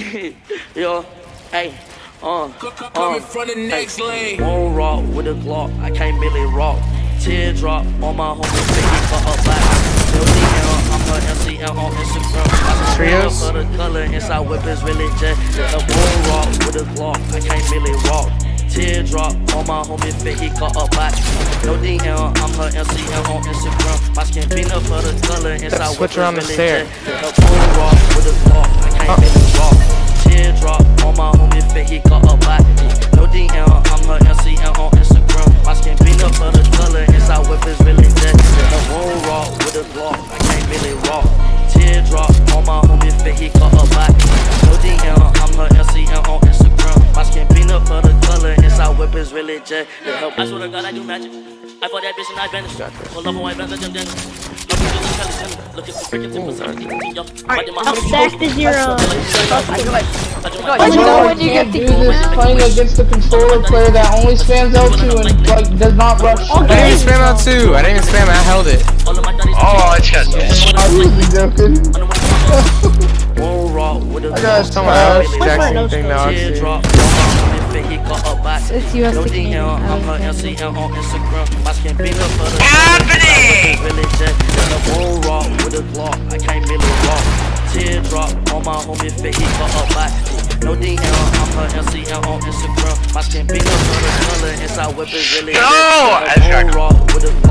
Yo, hey, uh, Coming uh, from the next hey. lane. Won't rock with a Glock, I can't really rock. Teardrop on my homie Biggie for a back. Still DM, I'm her MCL on Instagram. I Trios? For the color inside whip is really jet. Yeah, won't rock with a Glock, I can't really rock. Teardrop on my homie fit, he got a back. No DM, I'm her MCL on Instagram. My skin peanut for the color inside whip switch is around the really stair. jet. Yeah, won't rock with a Glock, my homie fit, he got a back. No DM, I'm her MCL on Instagram. My skin peanut for the color inside whip is really jet. Yeah, help. I swear to God, I do magic. I bought that bitch and I vanished. Pull up on white bands, them Dennis. Looking for freaking timbers, yo. I'll stack the zero. You know when you get the do this playing against the controller player that only spams L2 and like does not rush. I didn't even spam out two. I didn't even spam. I held it. Oh, it's got I was joking. I got Someone Uh, else Jackson thing now. I see. Teardrop on my homie fit, he got a back. It's US No to I'm her don't on Instagram. My skin peanut for the happening? Really jet. Yeah, I won't rock with a Glock. I can't really rock. Teardrop on my homie fit, he got a back. No DM, I'm her MCL on Instagram. My skin peanut for the color inside whip is really jet.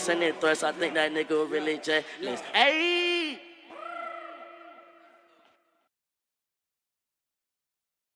Sending threats, I think that nigga really jet. Hey!